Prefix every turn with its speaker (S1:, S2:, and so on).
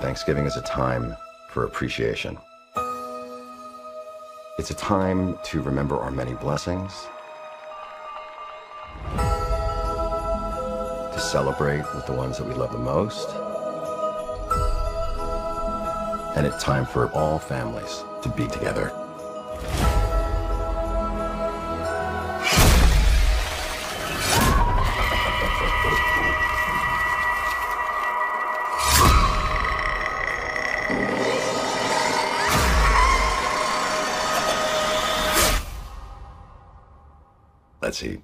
S1: Thanksgiving is a time for appreciation. It's a time to remember our many blessings, to celebrate with the ones that we love the most, and it's time for all families to be together. Let's eat.